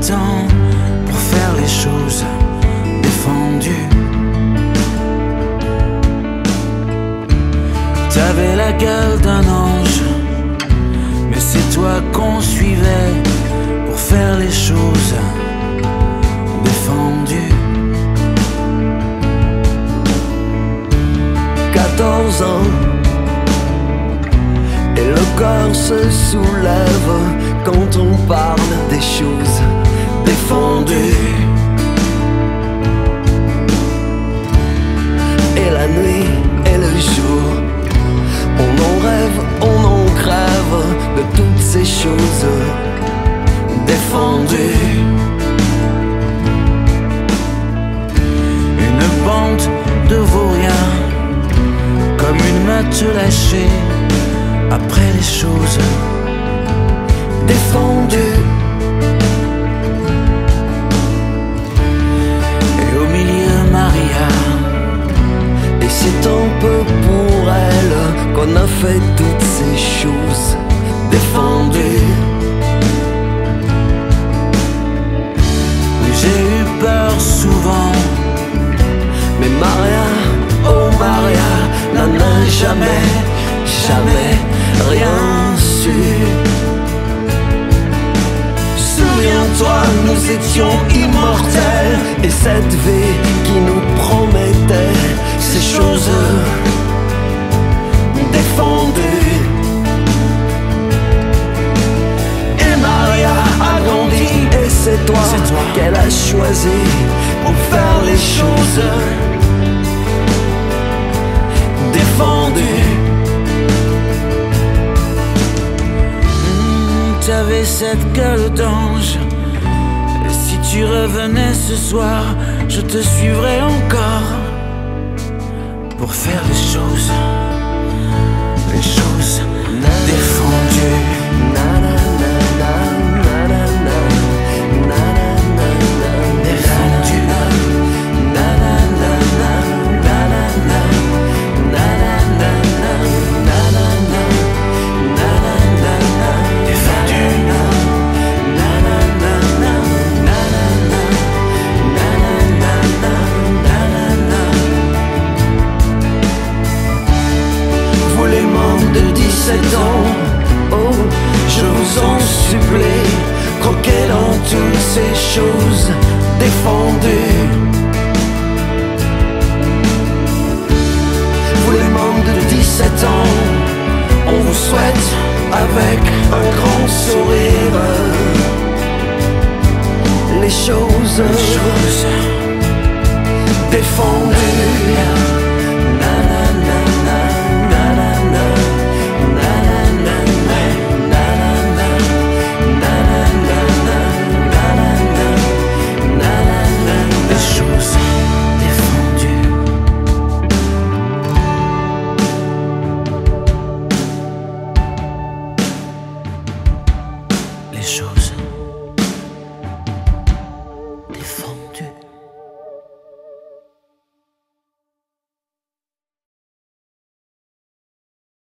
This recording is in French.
pour faire les choses défendues. T'avais la gueule d'un ange, mais c'est toi qu'on suivait pour faire les choses défendues. 14 ans et le corps se soulève quand on parle des choses défendues. Et la nuit et le jour, on en rêve, on en crève de toutes ces choses défendues. Une bande de vauriens, comme une meute lâchée après les choses pour elle qu'on a fait toutes ces choses défendues. j'ai eu peur souvent. Mais Maria, oh Maria, n'en a jamais, jamais rien su. Souviens-toi, nous étions immortels et cette vie qui c'est toi, qu'elle a choisi pour faire les choses défendues. Hmm, T'avais cette gueule d'ange. Et si tu revenais ce soir, je te suivrais encore pour faire les choses, les choses ces choses défendues. Vous les membres de 17 ans, on vous souhaite avec un grand sourire les choses Choses défendues.